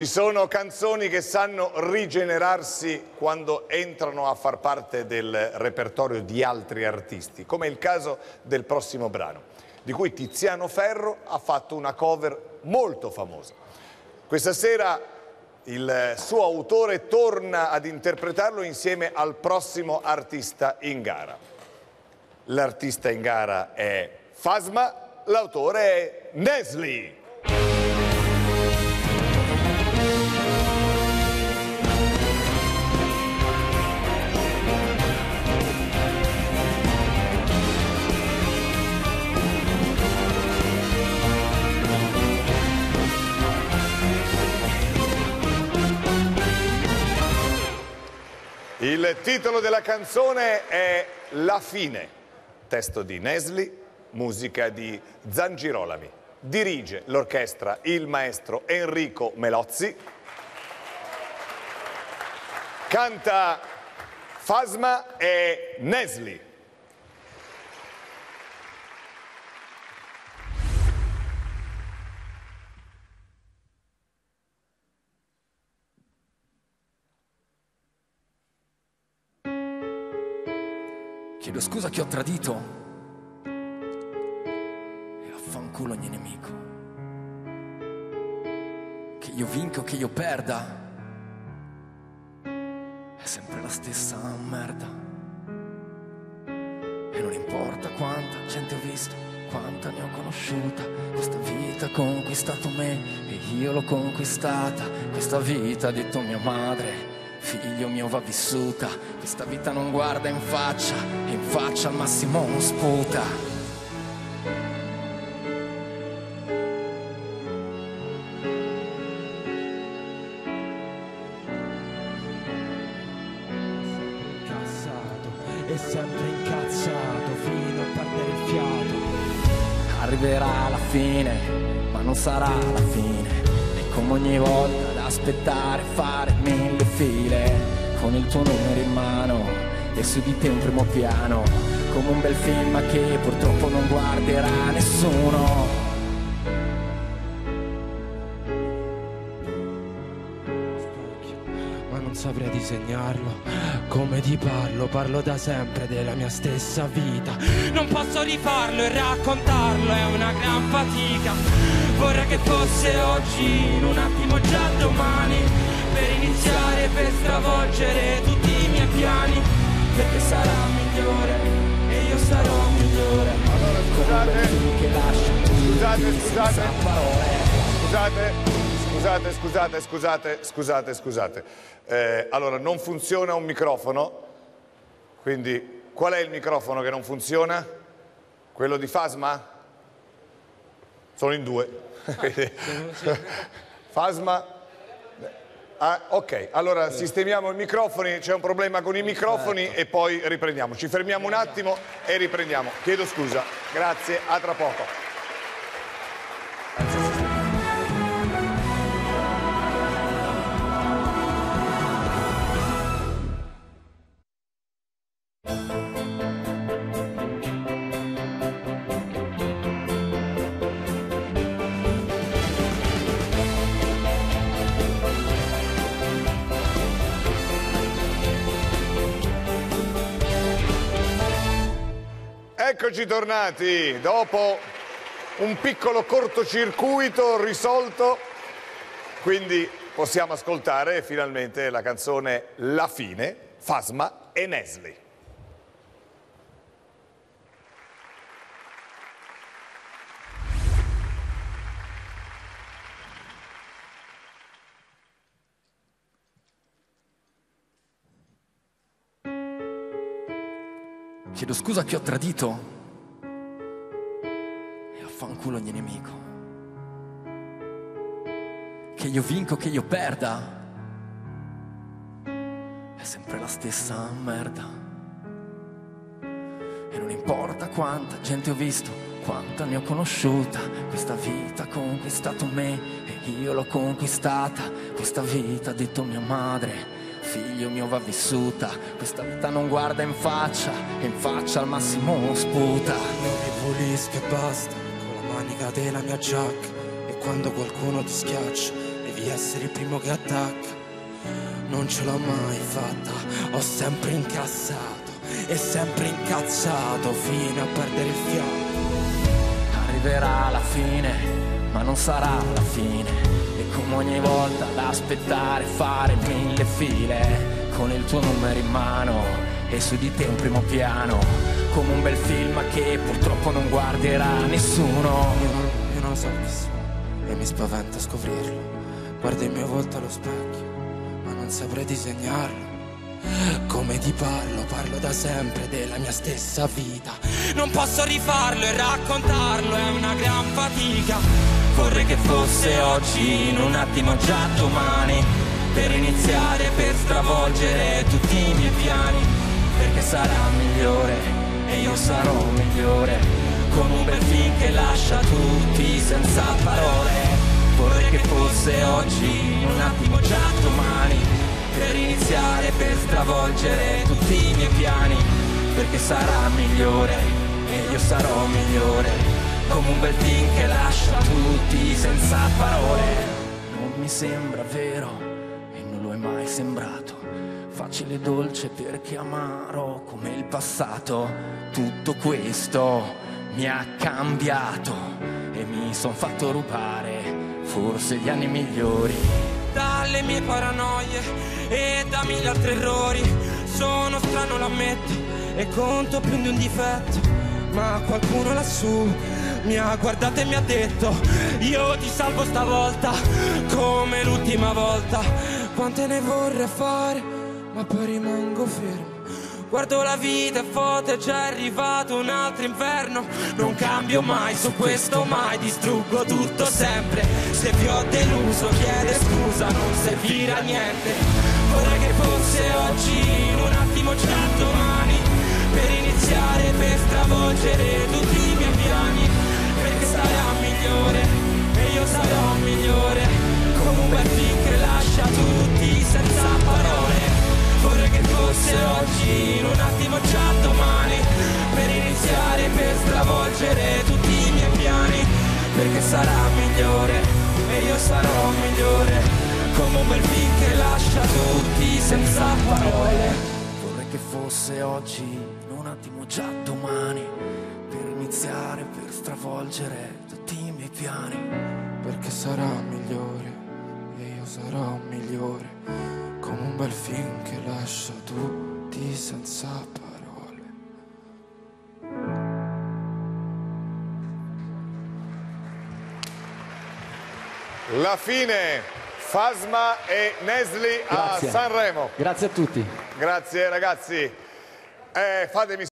Ci sono canzoni che sanno rigenerarsi quando entrano a far parte del repertorio di altri artisti, come è il caso del prossimo brano, di cui Tiziano Ferro ha fatto una cover molto famosa. Questa sera il suo autore torna ad interpretarlo insieme al prossimo artista in gara. L'artista in gara è Fasma, l'autore è Nesli. Il titolo della canzone è La fine, testo di Nesli, musica di Zangirolami. Dirige l'orchestra il maestro Enrico Melozzi. Canta Fasma e Nesli. Chiedo scusa che ho tradito e affanculo ogni nemico. Che io vinco, che io perda, è sempre la stessa merda. E non importa quanta gente ho visto, quanta ne ho conosciuta, questa vita ha conquistato me e io l'ho conquistata, questa vita ha detto mia madre Figlio mio va vissuta, questa vita non guarda in faccia, e in faccia al massimo sputa. incazzato e sempre incazzato fino a perdere il fiato. Arriverà la fine, ma non sarà la fine. E come ogni volta da aspettare, fare mille file, con il tuo numero in mano e su di te un primo piano, come un bel film che purtroppo non guarderà nessuno. Saprei disegnarlo come ti parlo, parlo da sempre della mia stessa vita. Non posso rifarlo e raccontarlo, è una gran fatica. Vorrei che fosse oggi, in un attimo già domani, per iniziare, per stravolgere tutti i miei piani, perché sarà migliore e io sarò migliore. Allora scusate, scusate, scusate, parole. scusate, scusate, scusate, scusate, scusate, scusate. Eh, allora, non funziona un microfono, quindi qual è il microfono che non funziona? Quello di Fasma? Sono in due. Quindi- Fasma? Ah, ok, allora sistemiamo i microfoni, c'è un problema con i microfoni e poi riprendiamo. Ci fermiamo un attimo e riprendiamo. Chiedo scusa. Grazie, a tra poco. Eccoci tornati dopo un piccolo cortocircuito risolto, quindi possiamo ascoltare finalmente la canzone La fine, Fasma e Nesli. Chiedo scusa che ho tradito e affanculo ogni nemico. Che io vinco, che io perda, è sempre la stessa merda. E non importa quanta gente ho visto, quanta ne ho conosciuta, questa vita ha conquistato me e io l'ho conquistata, questa vita ha detto mia madre. Figlio mio va vissuta, questa vita non guarda in faccia e in faccia al massimo sputa. Non ripulisco e basta con la manica della mia giacca e quando qualcuno ti schiaccia devi essere il primo che attacca. Non ce l'ho mai fatta, ho sempre incassato e sempre incazzato fino a perdere il fiato. Arriverà la fine, ma non sarà la fine. Come ogni volta da aspettare fare mille file. Con il tuo numero in mano e su di te un primo piano. Come un bel film che purtroppo non guarderà nessuno. Io non, io non lo so sono e mi spaventa scoprirlo. Guardo il mio volto allo specchio ma non saprei disegnarlo come ti parlo, parlo da sempre della mia stessa vita. Non posso rifarlo e raccontarlo, è una gran fatica. Vorrei che fosse oggi, in un attimo già domani per iniziare, per stravolgere tutti i miei piani, perché sarà migliore e io sarò migliore, come un bel film che lascia tutti senza parole. Vorrei che fosse oggi, un attimo già domani, per iniziare, per stravolgere tutti i miei piani, perché sarà migliore e io sarò migliore, come un bel film che lascia tutti senza parole. Non mi sembra vero mai sembrato. Facile e dolce perché amaro come il passato. Tutto questo mi ha cambiato e mi son fatto rubare forse gli anni migliori. Dalle mie paranoie e da mille altri errori. Sono strano, l'ammetto, e conto più di un difetto. Ma qualcuno lassù mi ha guardato e mi ha detto io ti salvo stavolta come l'ultima volta quante ne vorrei fare ma poi rimango fermo Guardo la vita foto è già arrivato un altro inverno. Non cambio mai su questo mai Distruggo tutto sempre. Se vi ho deluso chiede scusa Non servirà niente. Vorrei che fosse oggi In un attimo già domani Per iniziare per stravolgere tutti in un attimo già domani Per iniziare, per stravolgere tutti i miei piani Perché sarà migliore e io sarò migliore Come un bel film che lascia tutti senza parole. Vorrei che fosse oggi, un attimo già domani Per iniziare, per stravolgere tutti i miei piani Perché sarà migliore e io sarò migliore come un bel film che lascia tutti senza parole. La fine, Fasma e Nesli a. Sanremo. Grazie a tutti. Grazie ragazzi. Eh, fatemi